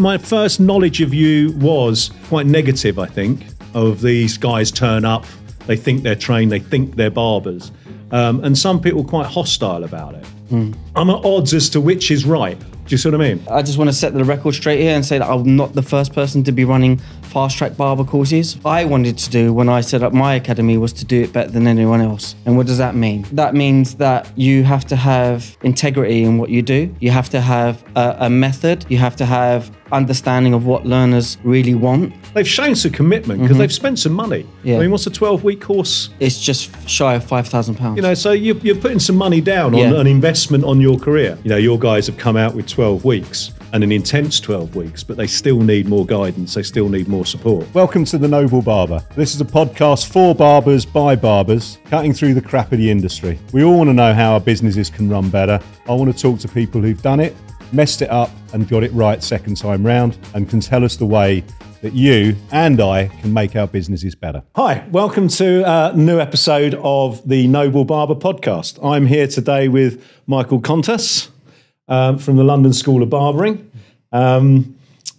my first knowledge of you was quite negative, I think, of these guys turn up, they think they're trained, they think they're barbers. Um, and some people quite hostile about it. I'm at odds as to which is right. Do you see what I mean? I just want to set the record straight here and say that I'm not the first person to be running fast track barber courses. I wanted to do when I set up my academy was to do it better than anyone else. And what does that mean? That means that you have to have integrity in what you do. You have to have a, a method. You have to have understanding of what learners really want. They've shown some commitment because mm-hmm. they've spent some money. Yeah. I mean, what's a 12 week course? It's just shy of five thousand pounds. You know, so you're, you're putting some money down on Yeah. an investment on your career. You know, your guys have come out with 12 weeks and an intense 12 weeks, but they still need more guidance. They still need more support. Welcome to The Noble Barber. This is a podcast for barbers by barbers, cutting through the crap of the industry. We all want to know how our businesses can run better. I want to talk to people who've done it, messed it up, and got it right second time round, and can tell us the way that you and I can make our businesses better. Hi, welcome to a new episode of the Noble Barber podcast. I'm here today with Michael Contas um, from the London School of Barbering. Um,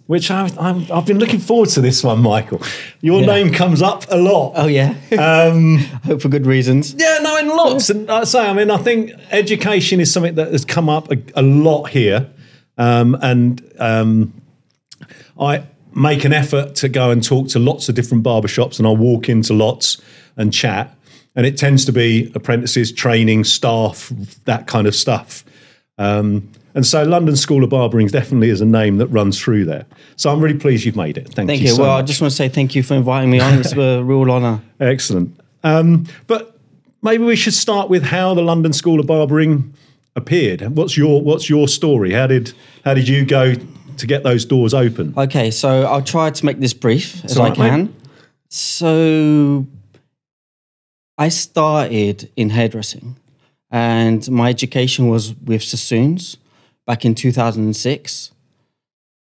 which I, I've been looking forward to this one, Michael. Your Yeah. name comes up a lot. oh yeah. Um, Hope for good reasons. Yeah, no, in lots. And I say, I mean, I think education is something that has come up a, a lot here, um, and um, I make an effort to go and talk to lots of different barbershops, and I'll walk into lots and chat, and it tends to be apprentices, training, staff, that kind of stuff. Um, and so, London School of Barbering definitely is a name that runs through there. So, I'm really pleased you've made it. Thank, Thank you. you. so well, I just want to say thank you for inviting me on. It's a real honour. Excellent. Um, but maybe we should start with how the London School of Barbering appeared. What's your What's your story? How did How did you go to get those doors open? Okay, so I'll try to make this brief as all I right, mate. can. So I started in hairdressing, and my education was with Sassoons back in 2006.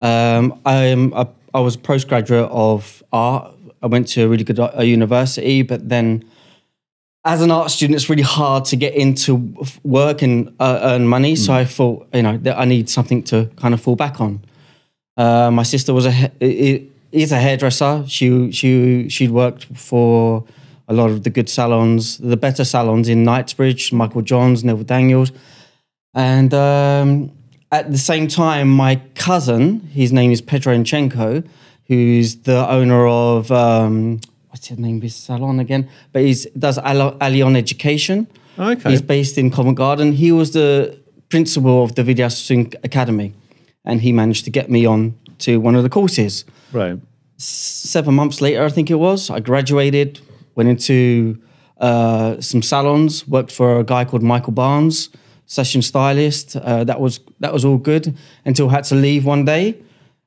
Um, I'm a, I was a postgraduate of art. I went to a really good uh, university, but then as an art student, it's really hard to get into work and uh, earn money. So I thought, you know, that I need something to kind of fall back on. Uh, my sister was a ha- i- i- is a hairdresser. She she she'd worked for a lot of the good salons, the better salons in Knightsbridge, Michael Johns, Neville Daniels, and um, at the same time, my cousin, his name is Petronchenko, who's the owner of um, what's his name? His salon again, but he does Al- Allion Education. Okay. He's based in Covent Garden. He was the principal of the Vidal Sassoon Academy, and he managed to get me on to one of the courses. Right. Seven months later, I think it was, I graduated, went into uh, some salons, worked for a guy called Michael Barnes, session stylist. Uh, that was that was all good until I had to leave one day,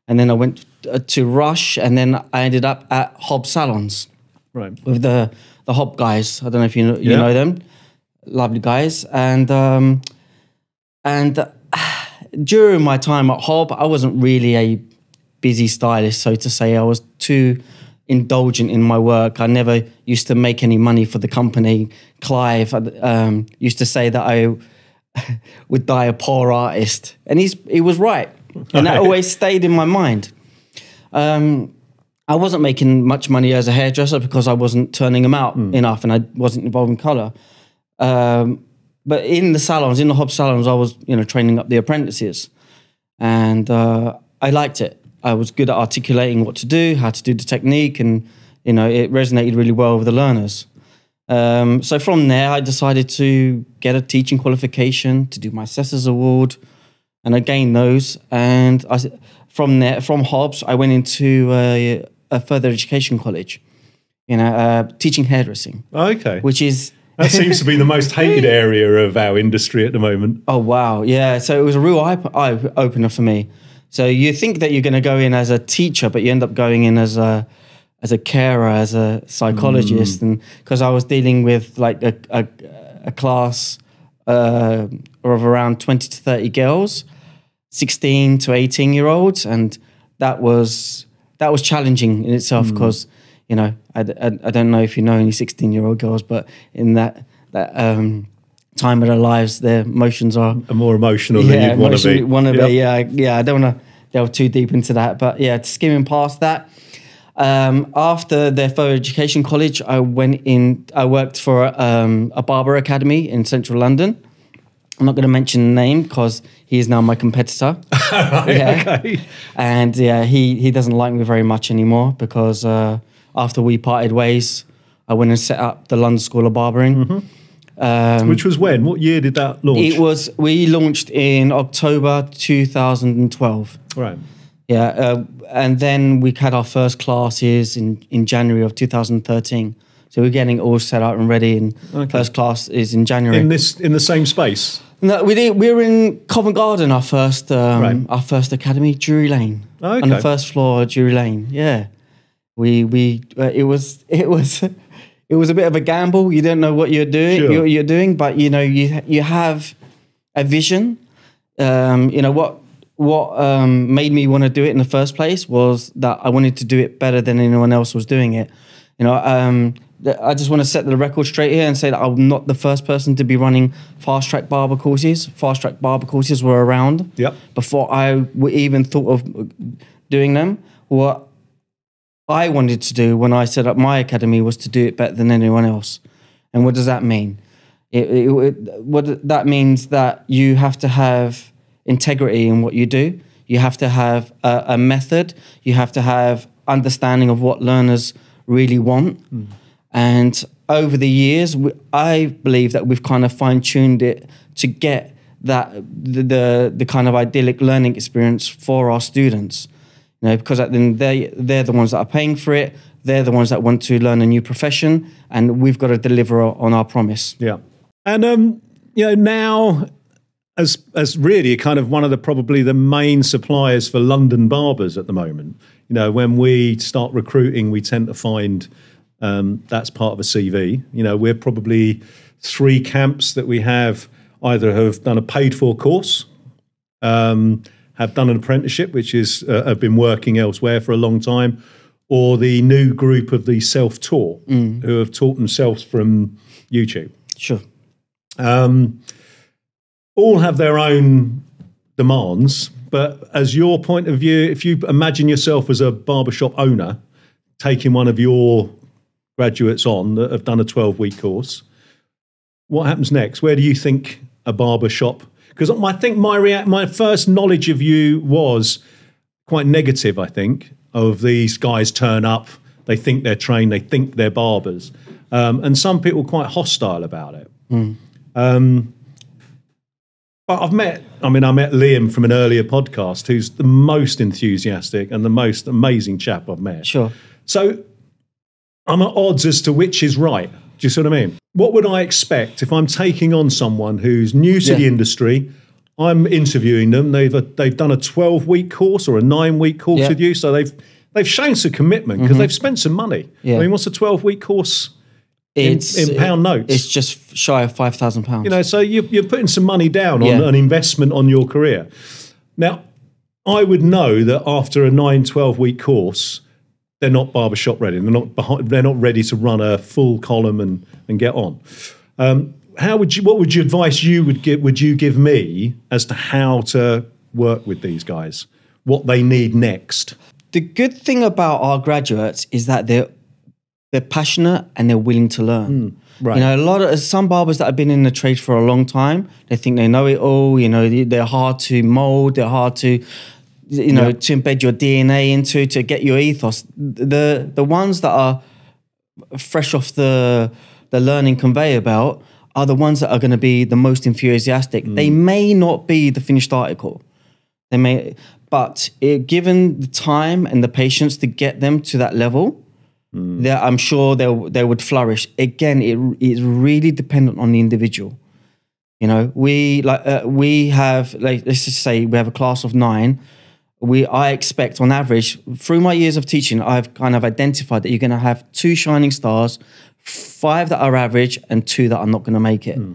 and then I went uh, to Rush, and then I ended up at Hob Salons Right. with the the Hob guys. I don't know if you know, you Yeah. know them, lovely guys. And um, and uh, during my time at Hob, I wasn't really a busy stylist, so to say. I was too indulgent in my work. I never used to make any money for the company. Clive um, used to say that I would die a poor artist, and he's he was right, and that always stayed in my mind. Um, I wasn't making much money as a hairdresser because I wasn't turning them out enough and I wasn't involved in color. Um, but in the salons, in the Hob salons, I was, you know, training up the apprentices, and uh, I liked it. I was good at articulating what to do, how to do the technique, and you know, it resonated really well with the learners. Um, so from there, I decided to get a teaching qualification to do my assessor's award, and I gained those. And I, from there, from Hobbs, I went into a, a further education college, you know, uh, teaching hairdressing, Okay. which is that seems to be the most hated area of our industry at the moment. Oh wow, yeah. So it was a real eye, eye opener for me. So you think that you're going to go in as a teacher, but you end up going in as a as a carer, as a psychologist, and because I was dealing with like a a, a class uh, of around twenty to thirty girls, sixteen to eighteen year olds, and that was that was challenging in itself because you know I, I, I don't know if you know any sixteen year old girls, but in that that um, time of their lives, their emotions are more emotional than you'd want to be. Want to Yep. be, yeah, yeah. I don't want to delve too deep into that. But yeah, skimming past that. Um, after their further education college, I went in. I worked for um, a barber academy in central London. I'm not going to mention the name because he is now my competitor. yeah. Okay. And yeah, he he doesn't like me very much anymore because uh, after we parted ways, I went and set up the London School of Barbering. Um, Which was when? What year did that launch? it was we launched in October 2012. right. Yeah, uh, and then we had our first classes in, in January of 2013. So we're getting all set up and ready, and first class is in January. In this in the same space. no, we did. We were in Covent Garden, our first, um, Right. our first academy, Drury Lane, Oh, on the first floor, Drury Lane. Yeah, we we uh, it was it was it was a bit of a gamble. You don't know what you're doing, Sure. you're, you're doing, but you know you you have a vision. Um, you know what what um, made me want to do it in the first place was that I wanted to do it better than anyone else was doing it. You know, um, I just want to set the record straight here and say that I'm not the first person to be running fast track barber courses. Fast track barber courses were around Yep. before I w- even thought of doing them. What I wanted to do when I set up my academy was to do it better than anyone else. And what does that mean? It, it, it- what that means that you have to have integrity in what you do. You have to have a, a method. You have to have understanding of what learners really want. And over the years, we, I believe that we've kind of fine tuned it to get that the, the the kind of idyllic learning experience for our students. You know, because at the end they they're the ones that are paying for it. They're the ones that want to learn a new profession, and we've got to deliver on our promise. Yeah. And um, you know, now as as really kind of one of the probably the main suppliers for London barbers at the moment. You know, when we start recruiting, we tend to find um, that's part of a CV. You know, we're probably three camps that we have either have done a paid for course, um, have done an apprenticeship, which is uh, have been working elsewhere for a long time, or the new group of the self taught who have taught themselves from YouTube Sure. um, all have their own demands. But as your point of view, if you imagine yourself as a barbershop owner taking one of your graduates on that have done a 12 week course, what happens next? Where do you think a barbershop? Because I think my react, my first knowledge of you was quite negative. I think of these guys turn up, they think they're trained, they think they're barbers, um, and some people quite hostile about it. Um, but I've met, I mean, I met Liam from an earlier podcast, who's the most enthusiastic and the most amazing chap I've met. Sure. So I'm at odds as to which is right. Do you see what I mean? What would I expect if I'm taking on someone who's new to Yeah. the industry? I'm interviewing them. They've they've done a 12 week course or a nine week course Yeah. with you, so they've they've shown some commitment because mm-hmm. they've spent some money. Yeah. I mean, what's a 12 week course? In- It's in pound notes. It's just shy of five thousand pounds. You know, so you, you're putting some money down on Yeah. an investment on your career. Now, I would know that after a 9, 12 week course, they're not barbershop ready. They're not behind, they're not ready to run a full column and, and get on. Um, how would you? What would you advice you would give? Would you give me as to how to work with these guys? What they need next? the good thing about our graduates is that they're they're passionate and they're willing to learn. Mm, right. You know, a lot of some barbers that have been in the trade for a long time, they think they know it all. You know, they- they're hard to mold. They're hard to, you know, Yeah. to embed your DNA into to get your ethos. The the ones that are fresh off the the learning conveyor belt are the ones that are going to be the most enthusiastic. Mm. They may not be the finished article. They may, but it, given the time and the patience to get them to that level, Mm. there, I'm sure they they would flourish. Again, it it's really dependent on the individual. You know, we like uh, we have like let's just say we have a class of nine. We I expect on average through my years of teaching, I've kind of identified that you're going to have two shining stars, five that are average, and two that are not going to make it. Hmm.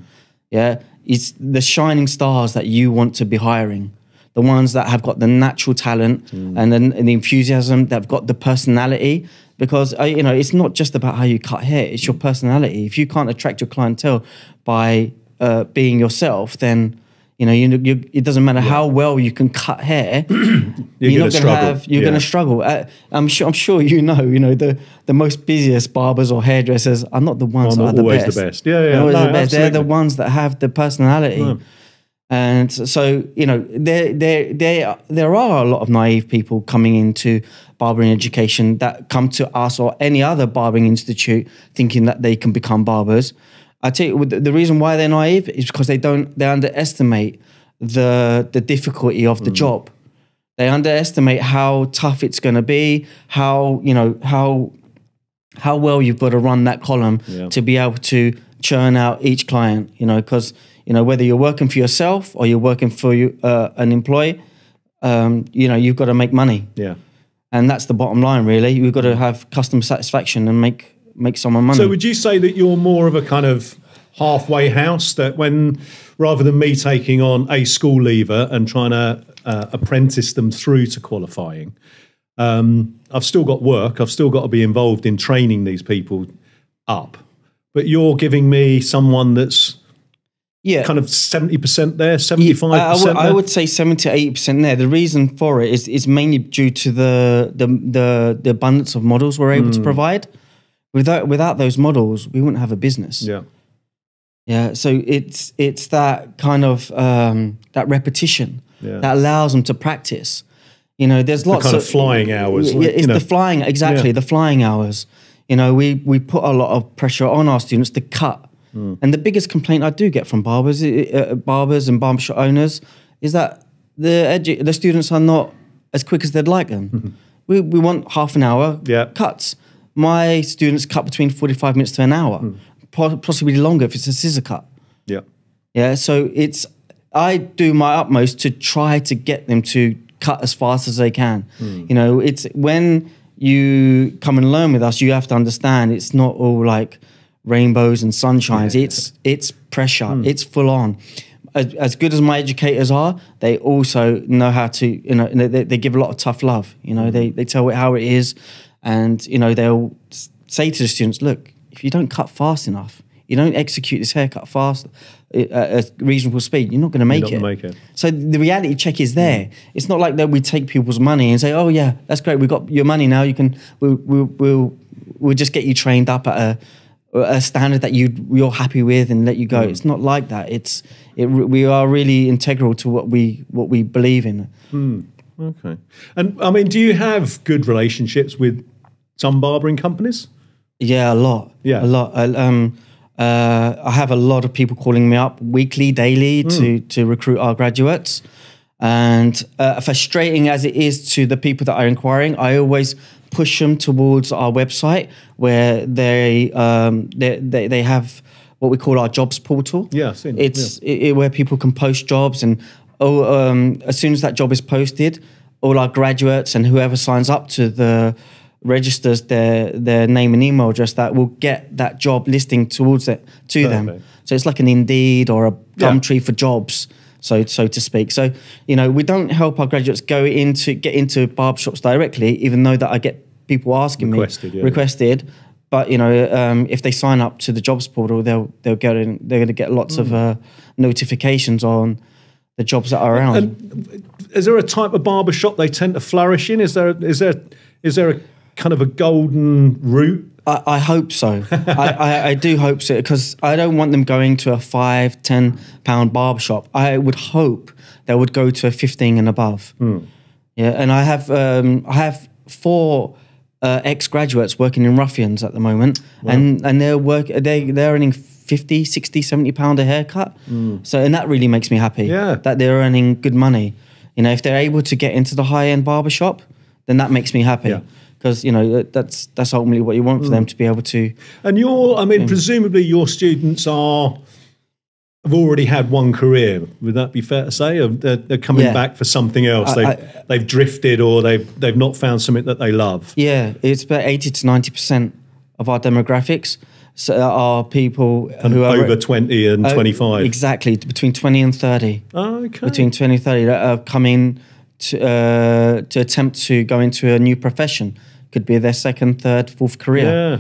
Yeah, it's the shining stars that you want to be hiring the ones that have got the natural talent hmm. and then and the enthusiasm that've got the personality because uh, you know it's not just about how you cut hair it's your personality if you can't attract your clientele by uh, being yourself then You know, you, you, it doesn't matter how well you can cut hair. you're, gonna not going to struggle. have. You're Yeah. going to struggle. Uh, I'm sure. I'm sure you know. You know the the most busiest barbers or hairdressers are not the ones Are that are the always the best. best. Yeah, yeah. They're No, the best. They're the ones that have the personality. And so, you know, there, there, there, there are a lot of naive people coming into barbering education that come to us or any other barbering institute thinking that they can become barbers. I tell you, the the reason why they're naive is because they don't, they underestimate the the difficulty of the hmm. job. They underestimate how tough it's going to be, how you know how how well you've got to run that column Yeah. to be able to churn out each client. You know, because you know whether you're working for yourself or you're working for you, uh, an employee, um, you know you've got to make money, Yeah. and that's the bottom line. Really, you've got to have customer satisfaction and make make someone money. So would you say that you're more of a kind of halfway house that when rather than me taking on a school leaver and trying to uh, apprentice them through to qualifying, um, I've still got work. I've still got to be involved in training these people up. But you're giving me someone that's yeah, kind of seventy percent there, seventy five I, would. I would say seventy to eighty percent there. The reason for it is is mainly due to the the the, the abundance of models we're able Hmm. to provide. Without without those models, we wouldn't have a business. Yeah. Yeah, so it's it's that kind of um, that repetition Yeah. that allows them to practice. You know, there's lots kind of flying hours, Yeah, like, it's you know. the flying exactly Yeah. the flying hours. You know, we we put a lot of pressure on our students to cut. Hmm. And the biggest complaint I do get from barbers, uh, barbers and barbershop owners, is that the the students are not as quick as they'd like them. we we want half an hour. Yeah. cuts. My students cut between forty five minutes to an hour, Hmm. po- possibly longer if it's a scissor cut. Yeah. Yeah, so it's I do my utmost to try to get them to cut as fast as they can. You know, it's when you come and learn with us, you have to understand it's not all like rainbows and sunshines. It's it's pressure. Hmm. It's full on. As, as good as my educators are, they also know how to, you know, they, they give a lot of tough love. You know, they, hmm. they tell it how it is. And, you know, they'll say to the students, look, if you don't cut fast enough, you don't execute this haircut fast uh, at a reasonable speed, you're not going to make, it. make it. So the reality check is there. Hmm. It's not like that we take people's money and say, "Oh yeah, that's great. We got your money now. You can we'll we'll we'll, we'll just get you trained up at a a standard that you you're happy with and let you go." It's not like that. It's it. We are really integral to what we what we believe in. Okay. And I mean, do you have good relationships with some barbering companies? Yeah, a lot. Yeah. a lot. I, um, uh, I have a lot of people calling me up weekly, daily Hmm. to to recruit our graduates, and uh, frustrating as it is to the people that are inquiring, I always push them towards our website where they um, they, they they have what we call our jobs portal. Yeah, seen it, it's it, it- where people can post jobs, and oh, um, as soon as that job is posted, all our graduates and whoever signs up to the registers their their name and email address that will get that job listing towards it to them. So it's like an Indeed or a Yeah. Gumtree for jobs, so so to speak. So you know we don't help our graduates go into get into barbershops directly, even though that I get people asking Requested, me yeah. requested. But you know, um, if they sign up to the jobs portal, they'll they'll get in, they're going to get lots Hmm. of uh, notifications on the jobs that are around. And is there a type of barbershop they tend to flourish in? Is there is there is there a kind of a golden route? I, I hope so. I, I, I do hope so because I don't want them going to a five, ten pound barbershop. I would hope they would go to a fifteen and above. Yeah, and I have um, I have four uh, ex graduates working in ruffians at the moment, and and they're work they they're earning 50, 60, 70 pound a haircut. So and that really makes me happy. Yeah. that they're earning good money. You know, if they're able to get into the high end barbershop, then that makes me happy. Yeah. Because you know that's that's ultimately what you want for them to be able to And your, I mean, presumably your students are have already had one career. Would that be fair to say? They're, they're coming Yeah. back for something else. They've, I- they've drifted or they've they've not found something that they love. Yeah, it's about eighty to ninety percent of our demographics so are people who are Over twenty and uh, twenty five. Exactly, between twenty and thirty. okay. Between twenty and thirty that are coming to uh, to attempt to go into a new profession. Could be their second, third, fourth career. yeah.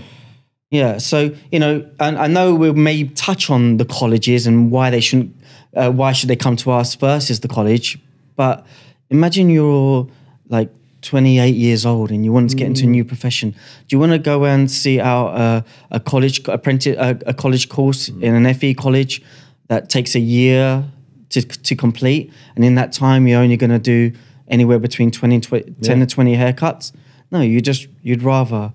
Yeah, so you know, and I know we may touch on the colleges and why they shouldn't, uh, why should they come to us versus the college? But imagine you're like 28 years old and you want to get into a new profession. Do you want to go and see out a, a college apprentice, a, a college course in an FE college that takes a year to to complete, and in that time you're only going to do anywhere between 20 and 20, 10 to 20 haircuts? No, you just you'd rather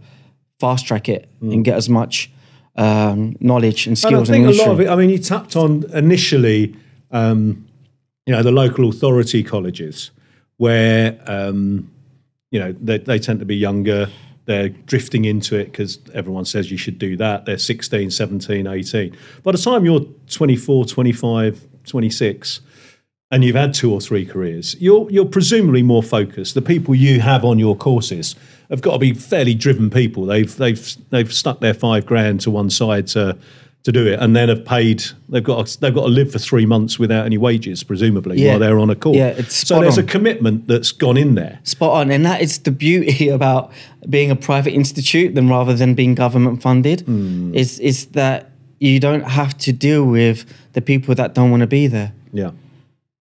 fast track it and get as much um, knowledge and And I skills. think in a lot of it. I mean, you tapped on initially, um, you know, the local authority colleges, where um, you know they, they tend to be younger. They're drifting into it because everyone says you should do that. They're 16, 17, 18. By the time you're 24, 25, 26, and you've had two or three careers, you're you're presumably more focused. The people you have on your courses have got to be fairly driven people. They've they've they've stuck their five grand to one side to to do it, and then have paid. They've got to, they've got to live for three months without any wages, presumably, Yeah. while they're on a course. Yeah, it's so there's on. a commitment that's gone in there. Spot on, and that is the beauty about being a private institute than rather than being government funded. Hmm. Is is that you don't have to deal with the people that don't want to be there, Yeah,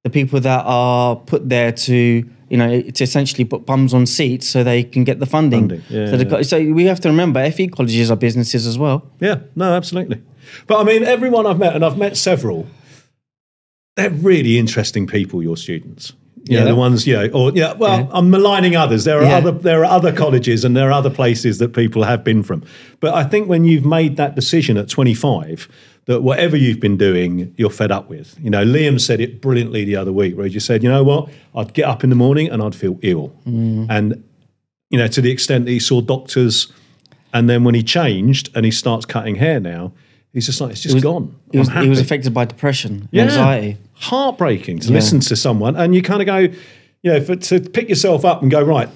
the people that are put there to you know to essentially put bums on seats so they can get the funding. Funding, yeah, so, the, yeah. so we have to remember FE colleges are businesses as well. yeah, no, absolutely. But I mean, everyone I've met, and I've met several, they're really interesting people. Your students. You know, Yeah. the ones, you know, or yeah, well, Yeah. I'm maligning others. There are other there are other colleges and there are other places that people have been from. But I think when you've made that decision at 25, that whatever you've been doing, you're fed up with. You know, Liam said it brilliantly the other week, where he just said, you know what, I'd get up in the morning and I'd feel ill, mm. and you know, to the extent that he saw doctors, and then when he changed and he starts cutting hair now, he's just like, it's just gone. He was, I'm he was happy." affected by depression, Yeah. anxiety. Heartbreaking to Yeah. listen to someone, and you kind of go, you know, for, to pick yourself up and go, right,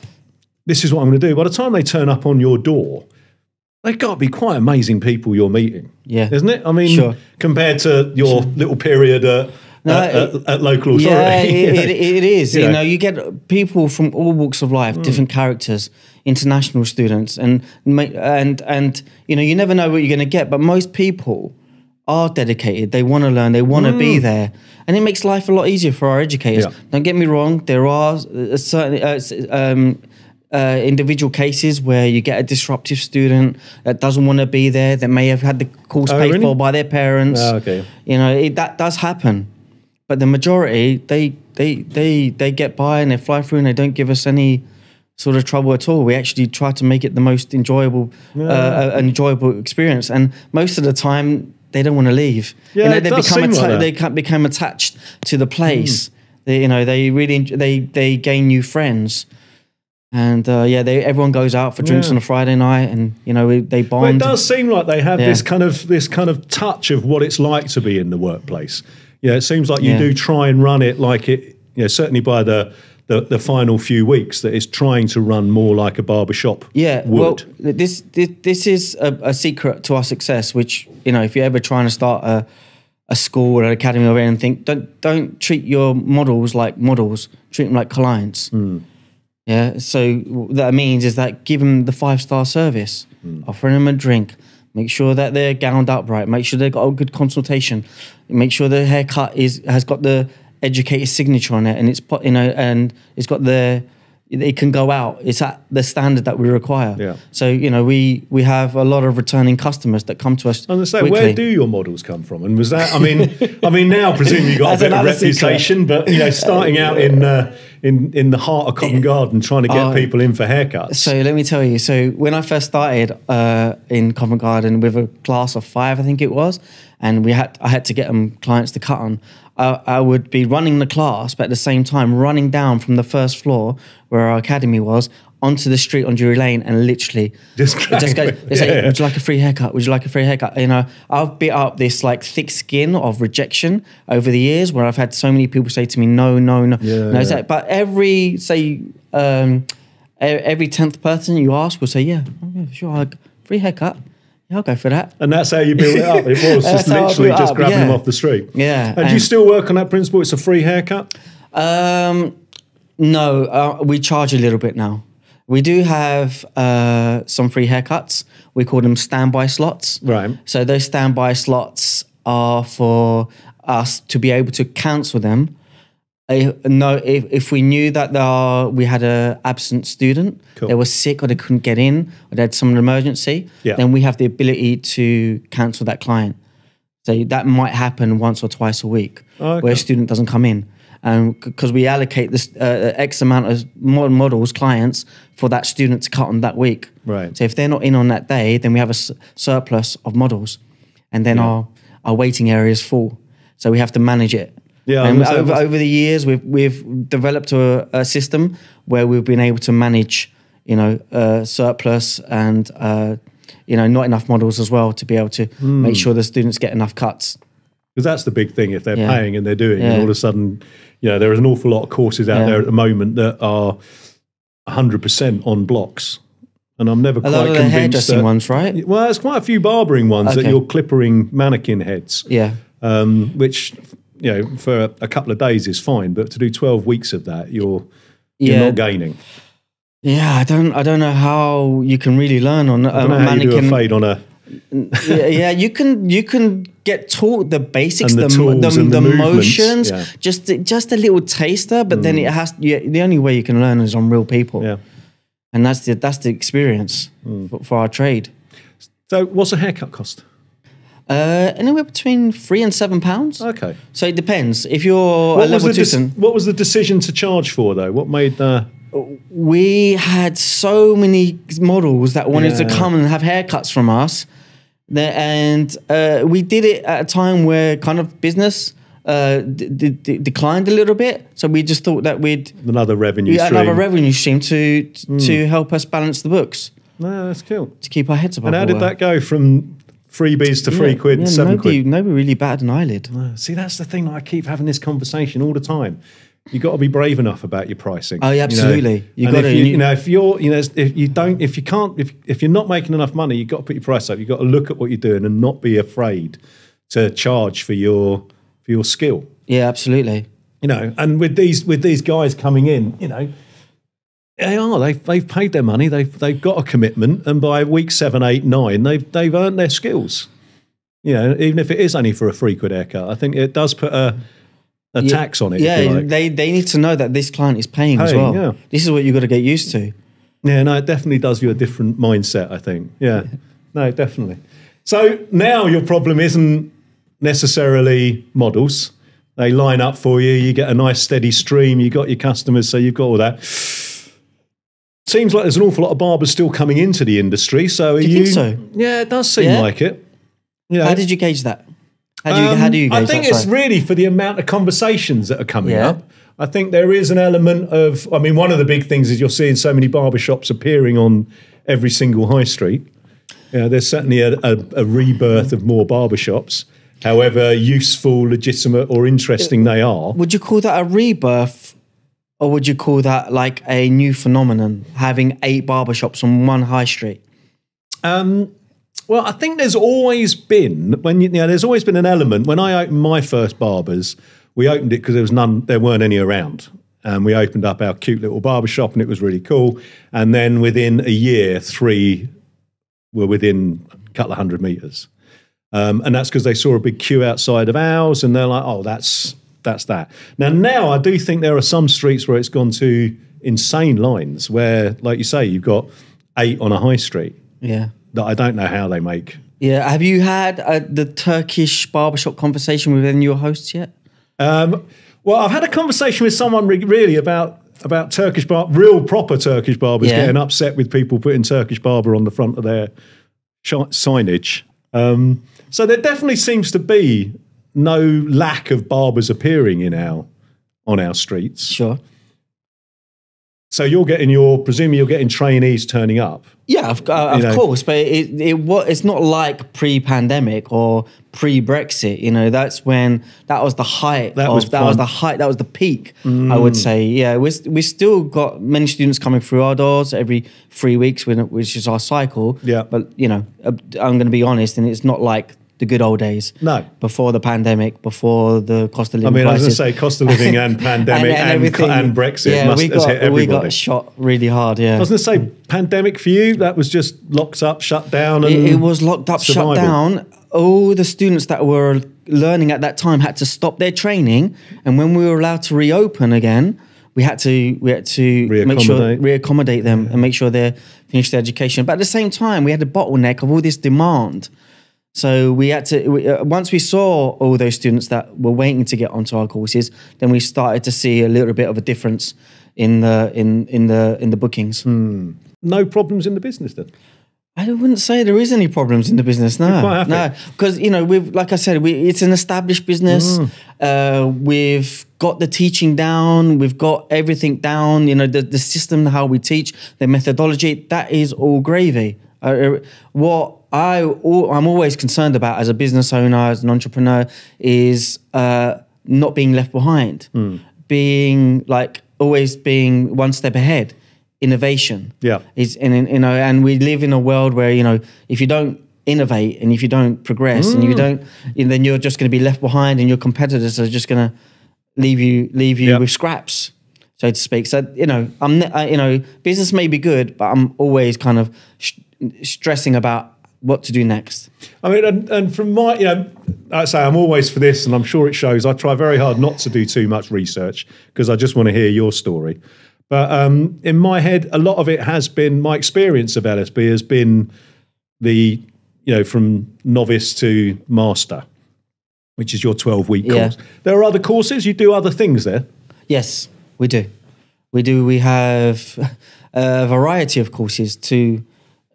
this is what I'm going to do. By the time they turn up on your door, they've got to be quite amazing people you're meeting. Yeah. Isn't it? I mean, Sure. compared to your little period at, No, at, it- at, at local authority. Yeah, it, it, it is. You You know. know, you get people from all walks of Hmm. life, different characters, international students, and and and you know, you never know what you're going to get. But most people are dedicated. They want to learn. They want to be there, and it makes life a lot easier for our educators. Hmm. Yeah. Don't get me wrong. There are uh, certain. Uh, um, uh, individual cases where you get a disruptive student that doesn't want to be there, that may have had the course Oh, paid really? for by their parents. Oh, okay. You know, it, that does happen but the majority they they they they get by and they fly through and they don't give us any sort of trouble at all. We actually try to make it the most enjoyable, uh, an enjoyable experience, and most of the time they don't want to leave. Yeah, you know, they become like they become attached to the place. Hmm. They, you know, they really they they gain new friends. And uh, yeah, they everyone goes out for drinks Yeah. on a Friday night, and you know they Well, it does seem like they have Yeah. this kind of this kind of touch of what it's like to be in the workplace. Yeah, it seems like you Yeah. do try and run it like it. You know, certainly by the, the the final few weeks, that it's trying to run more like a barbershop. Yeah, would. well, this this, this is a, a secret to our success. Which you know, if you're ever trying to start a a school or an academy or anything, don't don't treat your models like models. Treat them like clients. Hmm. Yeah. So what that means is that give them the five star service, Hmm. offering them a drink. Make sure that they're gowned up right. Make sure they've got a good consultation. Make sure the haircut is has got the educated signature on it, and it's you know, and it's got the it can go out. It's at the standard that we require. Yeah. So you know, we we have a lot of returning customers that come to us. I was say, weekly. where do your models come from? And was that? I mean, I mean, now presumably you got a That's bit of another secret. reputation, but you know, starting out in uh, in in the heart of Covent Garden, trying to get Oh. people in for haircuts. So let me tell you. So when I first started uh, in Covent Garden with a class of five, I think it was, and we had I had to get them clients to cut on. I, I would be running the class, but at the same time running down from the first floor where our academy was onto the street on Drury Lane and literally Just just go. Yeah. "Would you like a free haircut? Would you like a free haircut?" You know, I've built up this like thick skin of rejection over the years, where I've had so many people say to me, "No, no, no." Yeah, no, yeah. but every say um, every tenth person you ask will say, "Yeah, oh, yeah sure, free haircut. Yeah, I'll go for that." And that's how you built it up. It was just literally just up, grabbing them off the street. Yeah, And, do you still work on that principle? It's a free haircut. Um, no, uh, we charge a little bit now. We do have uh, some free haircuts. We call them standby slots. Right. So those standby slots are for us to be able to cancel them. I, no, if, if we knew that there are, we had an absent student, Cool. they were sick or they couldn't get in or they had some emergency, Yeah. then we have the ability to cancel that client. So that might happen once or twice a week Oh, okay. where a student doesn't come in. And because we allocate this uh, X amount of mod- models, clients, for that student to cut on that week. Right. So if they're not in on that day, then we have a s- surplus of models, and then our our waiting area is full. So we have to manage it. Yeah, and over, over the years, we've we've developed a, a system where we've been able to manage, you know, uh, surplus and uh, you know not enough models as well to be able to Hmm. make sure the students get enough cuts. Because that's the big thing. If they're Yeah. paying and they're doing, and all of a sudden, you know, there is an awful lot of courses out Yeah. there at the moment that are 100% on blocks. And I'm never A quite lot of the convinced hairdressing that- ones, right? Well, there's quite a few barbering ones that you're clippering mannequin heads, Yeah. um, which, you know, for a couple of days is fine. But to do 12 weeks of that, you're, you're Yeah. not gaining. Yeah, I don't I don't know how you can really learn on a don't know how you do a mannequin. fade on a. yeah, yeah, you can you can get taught the basics, And the the tools the, and the motions, yeah. just just a little taster. But then it mm. has yeah, the only way you can learn is on real people, Yeah. and that's the that's the experience mm. for, for our trade. So, what's a haircut cost? Uh, anywhere between three and seven pounds. Okay. So it depends. If you're What was, level two, student- what was the decision to charge for, though? What made the. we had so many models that wanted Yeah. to come and have haircuts from us, and uh, we did it at a time where kind of business uh, d- d- declined a little bit. So we just thought that we'd Another revenue we had stream. another revenue stream to to help us balance the books No, that's cool. to keep our heads above. And how did that go from freebies to three Yeah, quid, yeah, seven nobody, quid? Nobody really batted an eyelid. See, that's the thing. I keep having this conversation all the time. You got to be brave enough about your pricing. Oh, yeah, you know. absolutely. You and gotta- if you, you- you know, if you're, you know, if you don't, if you can't, if if you're not making enough money, you've got to put your price up. You've got to look at what you're doing and not be afraid to charge for your for your skill. Yeah, absolutely. You know, and with these with these guys coming in, you know, they are they've they've paid their money. They've they've got a commitment, and by week seven, eight, nine, they've they've earned their skills. You know, even if it is only for a free quid haircut, I think it does put a a Yeah, tax on it. Yeah, like. they they need to know that this client is paying, as well. yeah. This is what you've got to get used to. Yeah, no, it definitely does you a different mindset, I think. Yeah, no, definitely. So now your problem isn't necessarily models. They line up for you, you get a nice steady stream, You've got your customers, so you've got all that. Seems like there's an awful lot of barbers still coming into the industry. So are you you, think so? Yeah, it does seem Yeah? like it. You know, How did you gauge that? How do you, um, how do you gauge I think it's really for the amount of conversations that are coming Yeah. up. I think there is an element of, I mean, one of the big things is you're seeing so many barbershops appearing on every single high street. Yeah, there's certainly a, a, a rebirth of more barbershops, however useful, legitimate, or interesting they are. Would you call that a rebirth, or would you call that like a new phenomenon? Having eight barbershops on one high street. Um, well, I think there's always been when you, you know, there's always been an element. When I opened my first barbers, we opened it because there was none, there weren't any around, and we opened up our cute little barbershop and it was really cool. And then within a year, three were within a couple of hundred meters, um, and that's because they saw a big queue outside of ours, and they're like, "Oh, that's that's that." Now, now I do think there are some streets where it's gone to insane lines, where, like you say, you've got eight on a high street Yeah. that I don't know how they make. Yeah. Have you had uh, the Turkish barbershop conversation with any of your hosts yet? Um, well, I've had a conversation with someone re- really about about Turkish bar, real proper Turkish barbers Yeah. getting upset with people putting Turkish barber on the front of their signage. Um, so there definitely seems to be no lack of barbers appearing in our on our streets. Sure. So you're getting your, presumably you're getting trainees turning up. Yeah, of, uh, of know. course, but it, it what it's not like pre-pandemic or pre-Brexit. You know, that's when that was the height. That of, was that was the height. That was the peak. I would say. Yeah, we we still got many students coming through our doors every three weeks, when- which is our cycle. Yeah. but you know, uh, I'm going to be honest, and it's not like the good old days. No. before the pandemic, before the cost of I living. mean, I was going to crisis. say cost of living and pandemic and, and, everything. Brexit Yeah, must we got we got shot really hard. Yeah, I was going to say pandemic for you. That was just locked up, shut down, and it, it was locked up, survival. shut down. All the students that were learning at that time had to stop their training, and when we were allowed to reopen again, we had to we had to make sure Reaccommodate. reaccommodate them and make sure they finished their education. But at the same time, we had a bottleneck of all this demand. So we had to we, uh, once we saw all those students that were waiting to get onto our courses, then we started to see a little bit of a difference in the in in the in the bookings. No problems in the business then. I wouldn't say there is any problems in the business. No, no, because you know we've like I said, we, it's an established business. Mm. Uh, we've got the teaching down. We've got everything down. You know the the system, how we teach, the methodology. That is all gravy. Uh, what I I'm always concerned about as a business owner, as an entrepreneur, is uh, not being left behind, Hmm. being like always being one step ahead. Innovation, Yeah. is and you know and we live in a world where you know if you don't innovate and if you don't progress and you Mm. don't you then you're just going to be left behind and your competitors are just going to leave you leave you Yeah. with scraps so to speak so you know i'm you know business may be good but i'm always kind of stressing about what to do next I mean, and, and from my, you know, I say I'm always for this, and I'm sure it shows. I try very hard not to do too much research because I just want to hear your story. But um, in my head, a lot of it has been my experience of LSB has been the, you know, from novice to master, which is your 12 week Yeah. course. There are other courses. You do other things there. Yes, we do. We do. We have a variety of courses to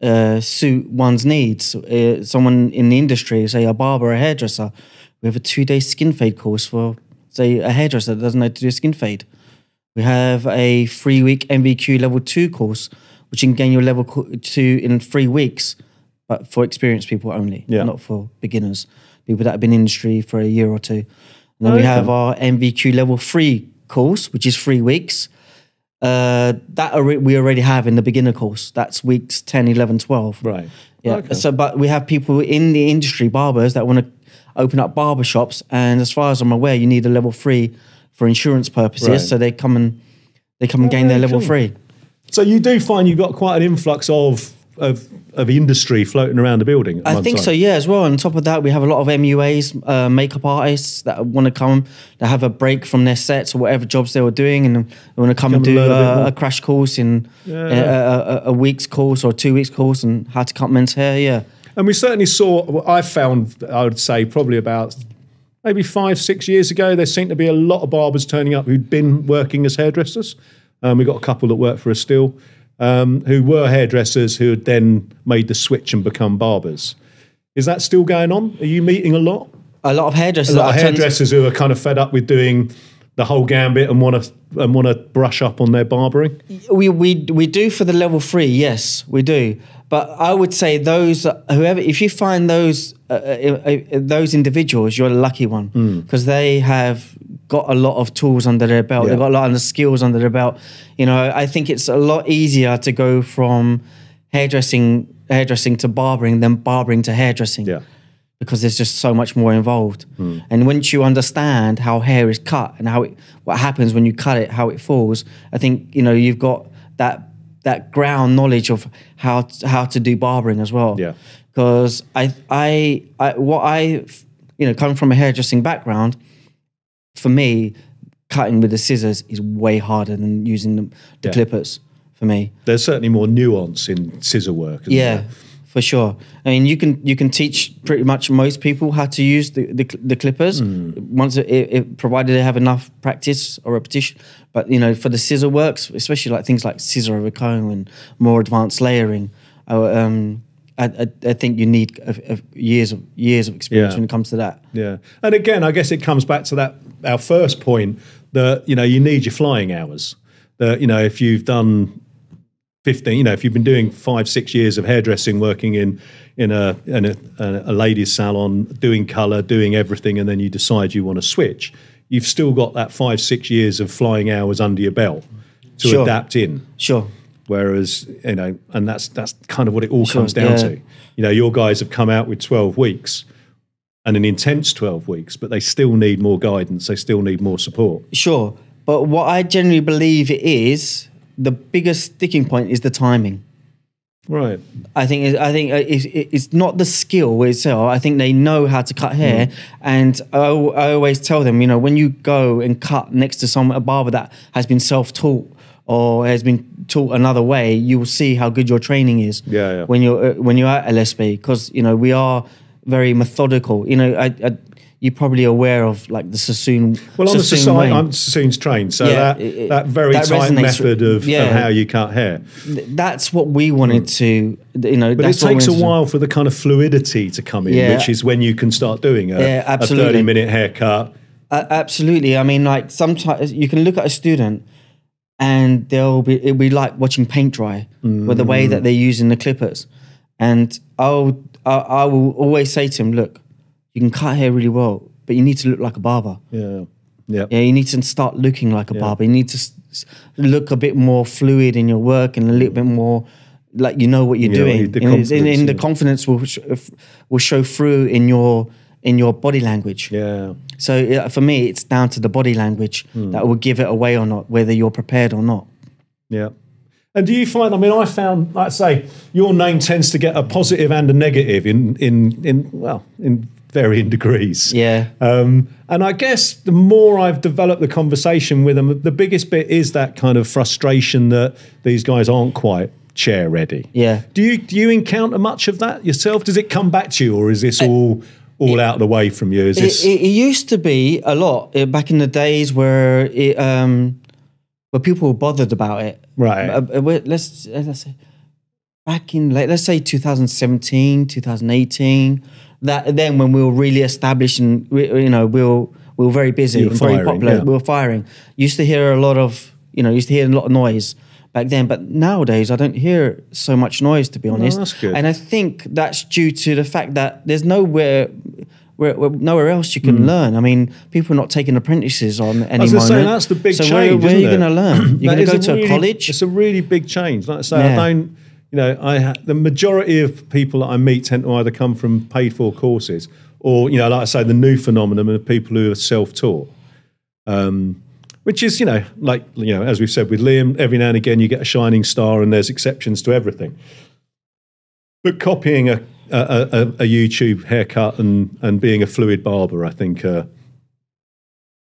uh, suit one's needs. Uh, someone in the industry, say a barber, a hairdresser, we have a two-day skin fade course for, say, a hairdresser that doesn't know how to do a skin fade. We have a three-week NVQ level two course, which you can gain your level two in three weeks, but for experienced people only, Yeah. not for beginners, people that have been in industry for a year or two. And then we have our NVQ level three course, which is three weeks. Uh, that alre- we already have in the beginner course. That's weeks 10, 11, 12. Right. Yeah. Okay. So, but we have people in the industry, barbers, that want to open up barber shops. And as far as I'm aware, you need a level three for insurance purposes. Right. So they come and they come and gain their level cool. three. So you do find you've got quite an influx of of, of industry floating around the building. I think time. so, yeah, as well. On top of that, we have a lot of MUAs, uh, makeup artists that want to come, that have a break from their sets or whatever jobs they were doing, and they want to come and Come and do a a crash course in Yeah. a, a, a week's course or a two weeks course and how to cut men's hair. Yeah, And we certainly saw, what I found, I would say, probably about maybe five, six years ago, there seemed to be a lot of barbers turning up who'd been working as hairdressers. Um, we got a couple that work for us still, um, who were hairdressers who had then made the switch and become barbers. Is that still going on? Are you meeting a lot? a lot of hairdressers. A lot of hairdressers who are kind of fed up with doing the whole gambit and want to and want to brush up on their barbering. we we we do for the level three. Yes, we do. But I would say those whoever, if you find those uh, uh, uh, those individuals, you're a lucky one Hmm. because they have got a lot of tools under their belt. Yeah. They've got a lot of skills under their belt. You know, I think it's a lot easier to go from hairdressing hairdressing to barbering than barbering to hairdressing Yeah. because there's just so much more involved. Hmm. And once you understand how hair is cut and how it, what happens when you cut it, how it falls, I think you know you've got that that ground knowledge of how t- how to do barbering as well. Yeah. Because I, I I what I you know come from a hairdressing background, for me, cutting with the scissors is way harder than using the, the Yeah. clippers for me. There's certainly more nuance in scissor work. Yeah, there? for sure. I mean, you can you can teach pretty much most people how to use the the, the clippers once it, it, provided they have enough practice or repetition. But you know, for the scissor works, especially like things like scissor over comb and more advanced layering, uh, um, I, I, I think you need a, a years of years of experience Yeah. when it comes to that. Yeah, and again, I guess it comes back to that our first point that you know you need your flying hours. That you know if you've done fifteen, you know if you've been doing five six years of hairdressing, working in in a in a, a, ladies' salon, doing colour, doing everything, and then you decide you want to switch. You've still got that five six years of flying hours under your belt to Sure. adapt in. Sure. Whereas you know, and that's that's kind of what it all Sure, comes down yeah. to. You know, your guys have come out with twelve weeks. And an intense 12 weeks, but they still need more guidance. They still need more support. Sure, but what I generally believe it is the biggest sticking point is the timing. Right. I think I think uh, it's, not the skill itself. I think they know how to cut hair, and I, I always tell them, you know, when you go and cut next to some a barber that has been self-taught or has been taught another way, you will see how good your training is. Yeah, yeah. When you're uh, when you're at LSB, because you know we are very methodical. You know, I, I, you're probably aware of like the Sassoon. Well, on the Sassoon society, way. I'm Sassoon's trained, so Yeah, that, it- that very that tight method of, yeah. of how you cut hair. That's what we wanted to, you know. But it takes a while for the kind of fluidity to come in, Yeah. which is when you can start doing a, a absolutely. 30 minute haircut. A- absolutely. I mean, like sometimes you can look at a student, and they'll be it'll be like watching paint dry with the way that mm. they're using the clippers. And I'll I, I will always say to him, look, you can cut hair really well, but you need to look like a barber. Yeah. Yeah. Yeah, you need to start looking like a barber. You need to look a bit more fluid in your work and a little bit more like you know what you're Yeah, doing. the And it's- and- and the confidence, will sh- will show through in your in your body language. Yeah. So yeah, for me, it's down to the body language Hmm. that will give it away or not, whether you're prepared or not. Yeah. And do you find? I mean, I found, like I say, your name tends to get a positive and a negative in in in well in varying degrees. Yeah. Um, and I guess the more I've developed the conversation with them, the biggest bit is that kind of frustration that these guys aren't quite chair ready. Yeah. Do you do you encounter much of that yourself? Does it come back to you, or is this all all out of the way from you? Is It, this? it, it used to be a lot uh, back in the days where it, um, where people were bothered about it. Right. Uh, let's let's say back in like, let's say 2017, 2018. That then when we were really established and we, you know we were we were very busy and very popular. yeah. We were firing. Used to hear a lot of you know used to hear a lot of noise back then, but nowadays I don't hear so much noise to be honest. that's good. And I think that's due to the fact that there's nowhere. Where, where, nowhere else you can learn. I mean, people are not taking apprentices on anymore. say that's the big so change. Where, where are you going to learn? You're going to go to really- a college. It's a really big change. Like I say, Yeah. I don't. You know, I ha- the majority of people that I meet tend to either come from paid for courses, or you know, like I say, the new phenomenon of people who are self taught. Um, which is, you know, like you know, as we've said with Liam, every now and again you get a shining star, and there's exceptions to everything. But copying a a, a, a YouTube haircut and and being a fluid barber, I think, are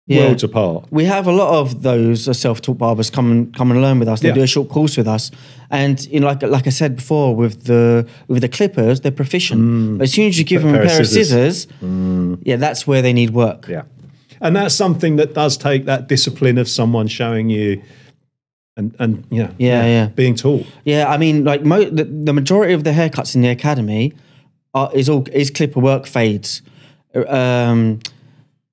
Yeah. worlds apart. we have a lot of those uh, self-taught barbers come and come and learn with us. They Yeah. do a short course with us, and you know, like like I said before, with the with the clippers, they're proficient. Mm. But as soon as you give them a pair, of scissors, mm. yeah, that's where they need work. Yeah. And that's something that does take that discipline of someone showing you and, and you know, Yeah, yeah. being taught. Yeah, I mean, like mo- the, the majority of the haircuts in the academy are, is all is clipper work fades. Um,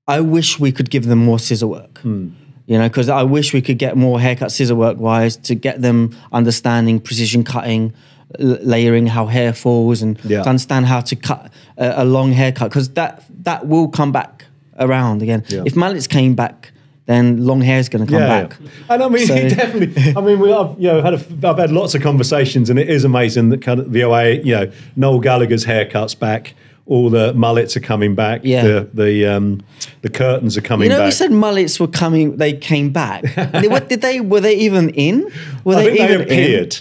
I wish we could give them more scissor work. Hmm. You know, because I wish we could get more haircut scissor work wise to get them understanding precision cutting, l- layering, how hair falls, and Yeah. to understand how to cut a, a long haircut. Because that that will come back around again. Yeah. If mullets came back, then long hair is going to come Yeah, back. yeah. and I mean, So- definitely. I mean, we, I've you know had a, I've had lots of conversations, and it is amazing that kind of the OA, you know Noel Gallagher's haircuts back, all the mullets are coming back, Yeah. the the um, the curtains are coming You know, back. we said mullets were coming. They came back. They- what did they? Were they even in? Were I they think they even appeared.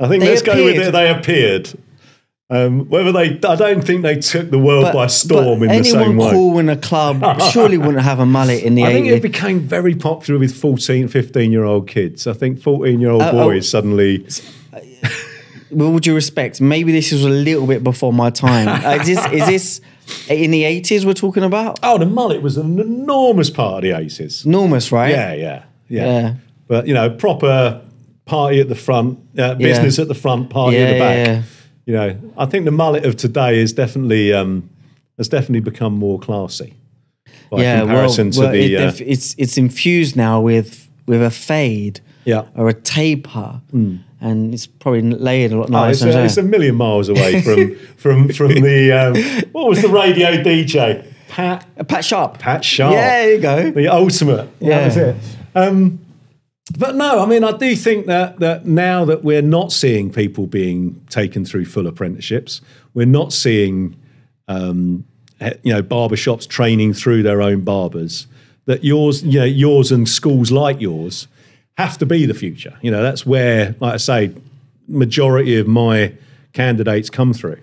I think They let's go with it. They appeared. Um, whether they, I don't think they took the world in? by storm in the same way. cool in a club surely wouldn't have a mullet in the I think it became very popular with 14, 15 year old kids. I think 14 year old Uh, oh. boys suddenly. With all due respect, maybe this was a little bit before my time. Uh, is, this, is this in the 80s we're talking about? Oh, the mullet was an enormous part of the Aces. Enormous, right? Yeah, yeah, yeah. Yeah. But, you know, proper party at the front, uh, business at the front, party at the Yeah, back. You know, I think the mullet of today is definitely um, has definitely become more classy by yeah, comparison well, well, to the. it uh, it's it's infused now with with a fade yeah. or a taper, and it's probably layered a lot Oh, it's, nicer. a, it's a million miles away from from from the um, what was the radio DJ Pat Pat Sharp. Pat Sharp. Yeah, there you go. the ultimate. Yeah. That was it. Um, but no, I mean, I do think that that now that we're not seeing people being taken through full apprenticeships, we're not seeing um, eh, you know barbershops training through their own barbers. That yours, you know, yours and schools like yours have to be the future. You know, that's where, like I say, majority of my candidates come through.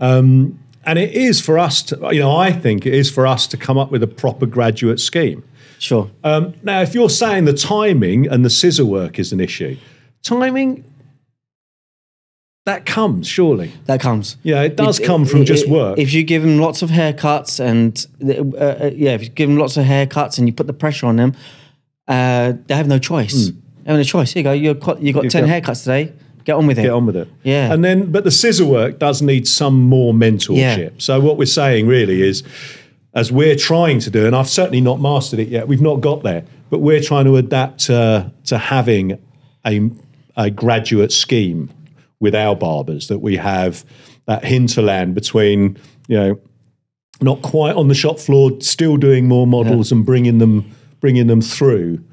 Um, and it is for us to, you know, I think it is for us to come up with a proper graduate scheme. Sure. Um, now, if you're saying the timing and the scissor work is an issue, timing that comes surely. that comes. Yeah, it does come from just work. If you give them lots of haircuts and uh, uh, yeah, if you give them lots of haircuts and you put the pressure on them, uh, they have no choice. They have no choice. Here you go. You're, co- you got You've ten got- haircuts today. Get on with it. get on with it. Yeah. And then, but the scissor work does need some more mentorship. Yeah. So what we're saying really is, as we're trying to do, and I've certainly not mastered it yet. We've not got there, but we're trying to adapt uh, to having a, a graduate scheme with our barbers that we have that hinterland between, you know, not quite on the shop floor, still doing more models and bringing them bringing them through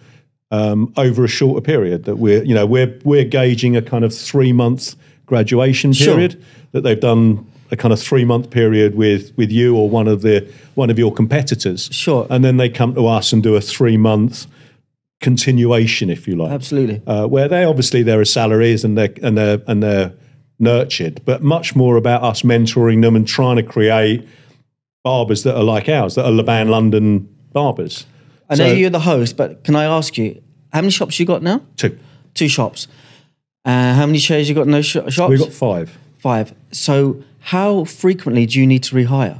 um, over a shorter period. That we're you know we're we're gauging a kind of three month graduation Sure. period that they've done a kind of three month period with with you or one of the one of your competitors. Sure. and then they come to us and do a three month continuation, if you like Absolutely. uh, where they obviously there are salaries and they're and they're and they're nurtured, but much more about us mentoring them and trying to create barbers that are like ours, that are Laban London barbers. I know So- you're the host, but can I ask you how many shops you got now? Two. Two shops. Uh, how many chairs you got in those sh- shops? We've got five. five. So how frequently do you need to rehire?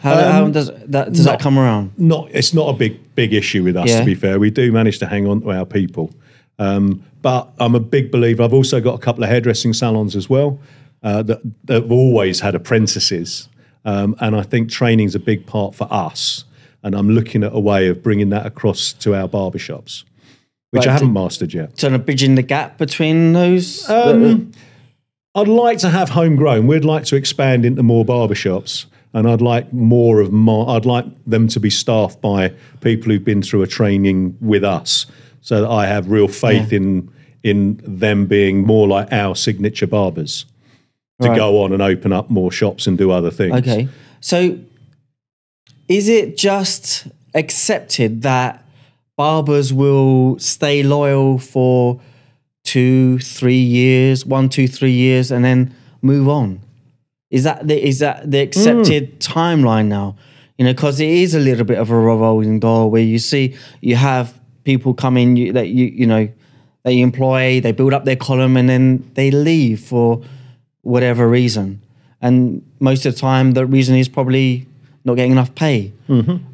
How, Um, how does that does that come around? Not it's not a big big issue with us Yeah. to be fair. We do manage to hang on to our people. Um, but I'm a big believer. I've also got a couple of hairdressing salons as well uh, that, that have always had apprentices, um, and I think training's a big part for us. And I'm looking at a way of bringing that across to our barbershops, which I haven't mastered yet. Of bridging the gap between those. Um, I'd like to have homegrown. We'd like to expand into more barbershops, and I'd like more of my. I'd like them to be staffed by people who've been through a training with us, so that I have real faith Yeah. in in them being more like our signature barbers to Right. go on and open up more shops and do other things. Okay. So is it just accepted that barbers will stay loyal for two, three years, one, two, three years, and then move on? Is that the, is that the accepted timeline now? You know, because it is a little bit of a revolving door where you see you have people come in you, that you you know they employ, they build up their column, and then they leave for whatever reason. And most of the time, the reason is probably not getting enough pay,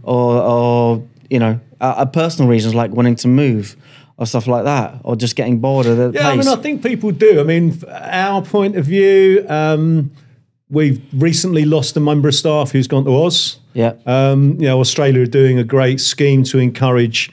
or, or you know, uh, uh, personal reasons like wanting to move or stuff like that, or just getting bored of the Yeah, I mean, I think people do. I mean, our point of view, um, we've recently lost a member of staff who's gone to Oz. yeah, Um, you know, Australia are doing a great scheme to encourage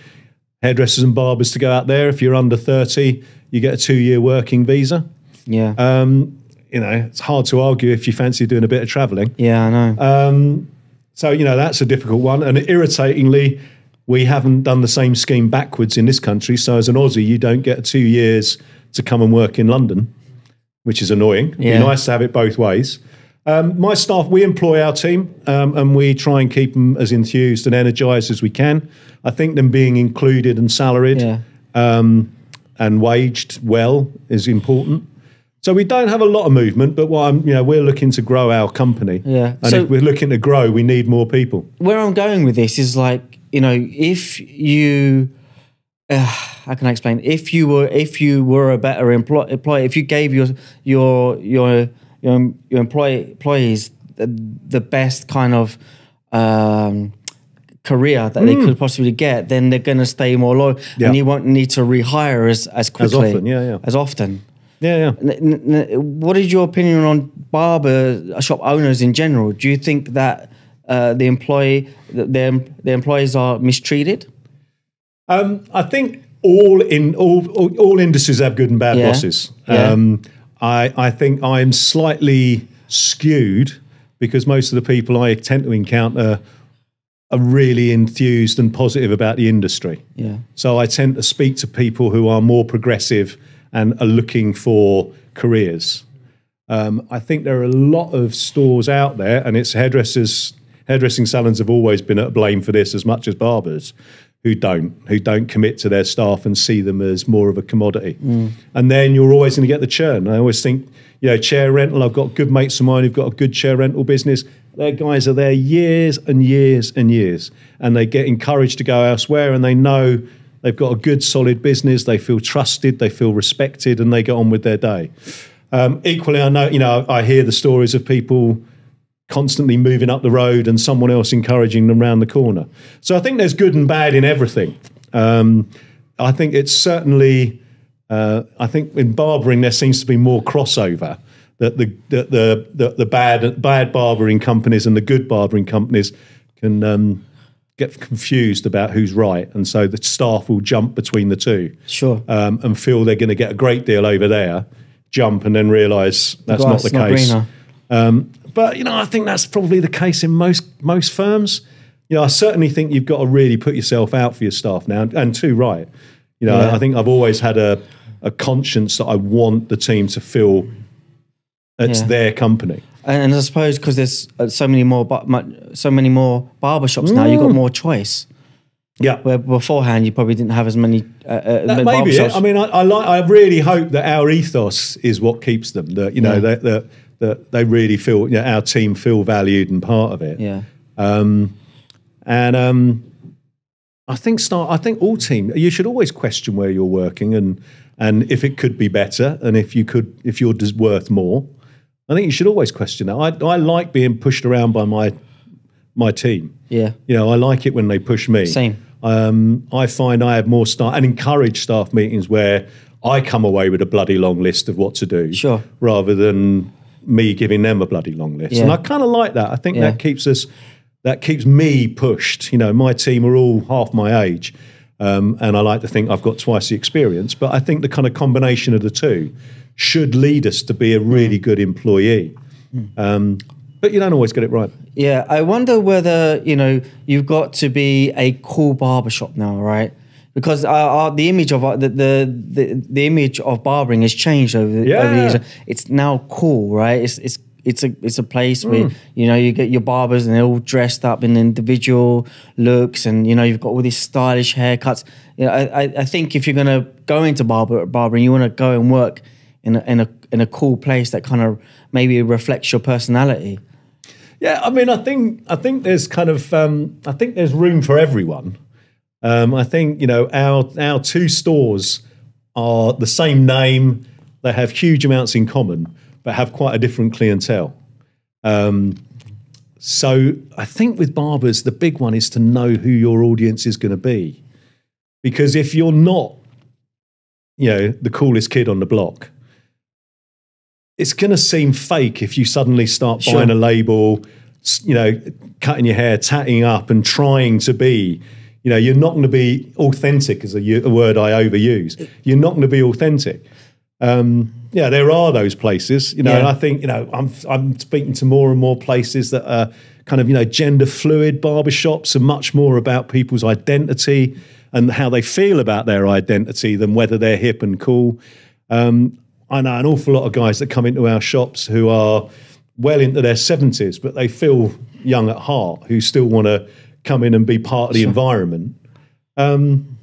hairdressers and barbers to go out there. If you're under 30, you get a two year working visa. yeah, Um, you know, it's hard to argue if you fancy doing a bit of traveling. yeah. I know. Um, so, you know, that's a difficult one. And irritatingly, we haven't done the same scheme backwards in this country. So, as an Aussie, you don't get two years to come and work in London, which is annoying. It'd be nice to have it both ways. Um, my staff, we employ our team um, and we try and keep them as enthused and energized as we can. I think them being included and salaried yeah, um, and waged well is important. So we don't have a lot of movement, but what I'm, you know, we're looking to grow our company. Yeah. And So- if we're looking to grow, we need more people. where I'm going with this is like you know if you uh, how can I explain if you were if you were a better employ- employee if you gave your your your your, your employee, employees the, the best kind of um, career that they could possibly get then they're going to stay more loyal. Yeah. and you won't need to rehire as as quickly as often, yeah, yeah. as often Yeah, yeah. What is your opinion on barber shop owners in general? Do you think that uh, the employee, the, the employees are mistreated? Um, I think all in all, all, all industries have good and bad Yeah. bosses. Yeah. Um, I, I think I'm slightly skewed because most of the people I tend to encounter are really enthused and positive about the industry. Yeah, So I tend to speak to people who are more progressive and are looking for careers. Um, I think there are a lot of stores out there, and it's hairdressers, hairdressing salons have always been at blame for this as much as barbers who don't, who don't commit to their staff and see them as more of a commodity. And then you're always going to get the churn. I always think, you know, chair rental. I've got good mates of mine who've got a good chair rental business. Their guys are there years and years and years, and they get encouraged to go elsewhere, and they know they've got a good, solid business. They feel trusted, they feel respected, and they get on with their day. Um, equally, I know, you know, I hear the stories of people constantly moving up the road and someone else encouraging them round the corner. So I think there's good and bad in everything. Um, I think it's certainly, uh, I think in barbering there seems to be more crossover. That the the the, the, the bad bad barbering companies and the good barbering companies can um, get confused about who's right, and so the staff will jump between the two Sure. um, and feel they're going to get a great deal over there, jump and then realise that's not the case. Um, but you know, I think that's probably the case in most most firms. You know, I certainly think you've got to really put yourself out for your staff now, and, and too right. You know, Yeah. I think I've always had a a conscience that I want the team to feel it's Yeah. their company. And, and I suppose because there's uh, so many more, so many more barber shops now, you've got Mm. more choice. Yeah, Where beforehand you probably didn't have as many. Uh, uh, That many may be it. I mean, I, I like. I really hope that our ethos is what keeps them. That you know Yeah. that that that they really feel. You know, our team feel valued and part of it. yeah, And um, I think start. I think all team. You should always question where you're working and and if it could be better and if you could if you're worth more. I think you should always question that. I I like being pushed around by my my team. yeah, You know, I like it when they push me. Same. Um, I find I have more staff and encourage staff meetings where I come away with a bloody long list of what to do, Sure. rather than me giving them a bloody long list. Yeah. And I kind of like that. I think Yeah. that keeps us, that keeps me pushed. You know, my team are all half my age, um, and I like to think I've got twice the experience. But I think the kind of combination of the two should lead us to be a really good employee. Um, but you don't always get it right. yeah. I wonder whether you know you've got to be a cool barbershop now, right? Because uh, uh, the image of uh, the, the the the image of barbering has changed over, the- over the years. It's now cool, right? It's it's it's a it's a place Mm. where you know you get your barbers and they're all dressed up in individual looks, and you know you've got all these stylish haircuts. You know, I, I, I think if you're gonna go into barber barbering, you want to go and work in a, in a in a cool place that kind of maybe reflects your personality. Yeah, I mean, I think I think there's kind of um, I think there's room for everyone. Um, I think you know our our two stores are the same name. They have huge amounts in common, but have quite a different clientele. Um, so I think with barbers, the big one is to know who your audience is going to be, because if you're not, you know, the coolest kid on the block, it's going to seem fake if you suddenly start Sure. buying a label, you know, cutting your hair, tatting up, and trying to be. You know, you're not going to be authentic, is a word I overuse. You're not going to be authentic. Um, yeah, there are those places, you know, Yeah. and I think you know I'm I'm speaking to more and more places that are kind of you know gender fluid barbershops are much more about people's identity and how they feel about their identity than whether they're hip and cool. Um, I know an awful lot of guys that come into our shops who are well into their 70s, but they feel young at heart, who still want to come in and be part of the environment. Um,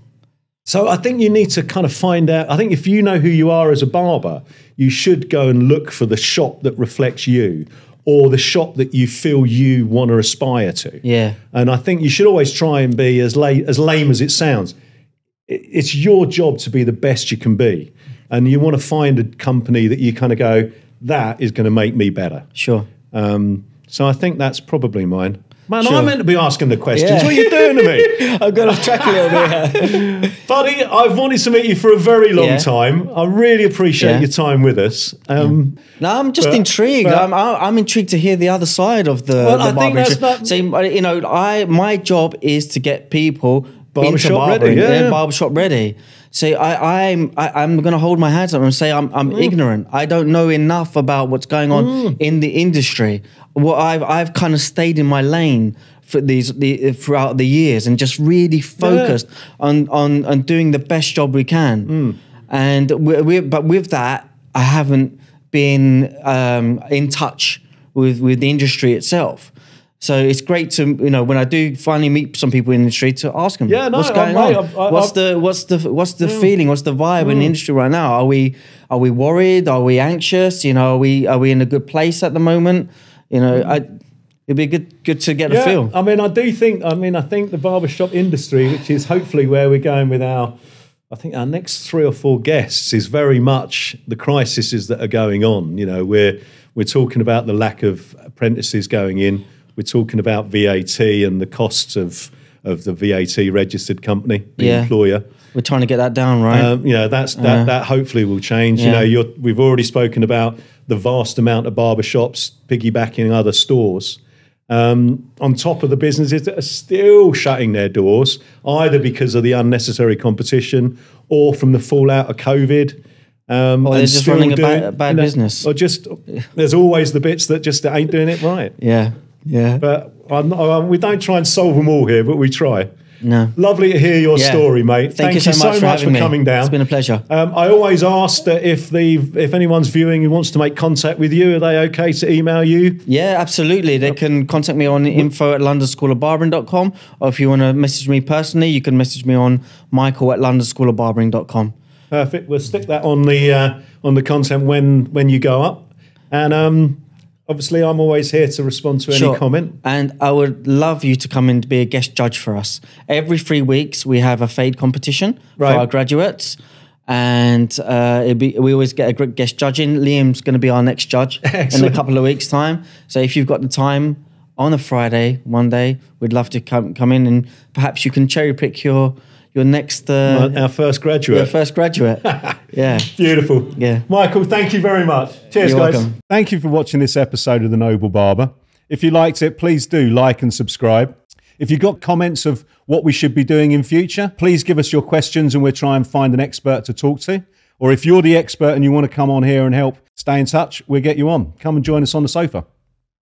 so I think you need to kind of find out. I think if you know who you are as a barber, you should go and look for the shop that reflects you or the shop that you feel you want to aspire to. Yeah. And I think you should always try and be as late, as lame as it sounds. It's your job to be the best you can be, and you want to find a company that you kind of go, that is going to make me better. Sure. Um, so I think that's probably mine. Man, Sure. I'm meant to be asking the questions. Yeah. What are you doing to me? I've got off track a little bit. Buddy, I've wanted to meet you for a very long Yeah. time. I really appreciate Yeah. your time with us. Um, No, I'm just But- intrigued. but- I'm, I'm I'm intrigued to hear the other side of the, Well, the I think that's not- So, you know, I my job is to get people Barbershop into ready, yeah, yeah. barbershop ready. So I, I'm I, I'm going to hold my hands up and say I'm I'm Mm. ignorant. I don't know enough about what's going on in the industry. What I've I've kind of stayed in my lane for these the, throughout the years and just really focused on on on doing the best job we can. Mm. And we we but with that, I haven't been um, in touch with with the industry itself. So it's great to you know when I do finally meet some people in the industry to ask them, Yeah, no, what's going mate, on? I've- I- what's Mm. the what's the what's the feeling? What's the vibe in the industry right now? Are we are we worried? Are we anxious? You know, are we are we in a good place at the moment? You know, I it'd be good good to get a feel. I mean, I do think. I mean, I think the barbershop industry, which is hopefully where we're going with our, I think our next three or four guests is very much the crises that are going on. You know, we're we're talking about the lack of apprentices going in. We're talking about VAT and the costs of of the VAT registered company, the Yeah. employer. We're trying to get that down, right? Um, you know, that's that. that hopefully will change. You Yeah. know, you're, we've already spoken about the vast amount of barbershops piggybacking other stores. Um, on top of the businesses that are still shutting their doors, either because of the unnecessary competition or from the fallout of COVID. Um, Or they're just running a bad- bad you know, business. Or just there's always the bits that just ain't doing it right. yeah, yeah. But um, we don't try and solve them all here, but we try. no. Lovely to hear your Yeah. story, mate. Thank, you so much for, having me. coming down. It's been a pleasure. Um, I always ask that if the if anyone's viewing who wants to make contact with you, are they okay to email you? Yeah, absolutely. They can contact me on info at londonschoolofbarbering.com or if you want to message me personally, you can message me on michael at londonschoolofbarbering.com. Perfect. We'll stick that on the uh, on the content when when you go up, and um, obviously I'm always here to respond to any Sure. comment. And I would love you to come in to be a guest judge for us. Every three weeks, we have a fade competition Right. for our graduates. And uh, it'd be, we always get a great guest judge in. Liam's going to be our next judge in a couple of weeks' time. So if you've got the time on a Friday, one day, we'd love to come, come in and perhaps you can cherry pick your, your next uh, Our first graduate. your first graduate. yeah. Beautiful. Yeah. Michael, thank you very much. Cheers, You're guys. welcome. Thank you for watching this episode of The Noble Barber. If you liked it, please do like and subscribe. If you've got comments of what we should be doing in future, please give us your questions and we'll try and find an expert to talk to. Or if you're the expert and you want to come on here and help, stay in touch, we'll get you on. Come and join us on the sofa.